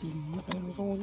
C'est vraiment.